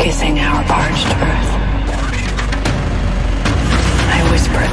kissing our parched earth. I whisper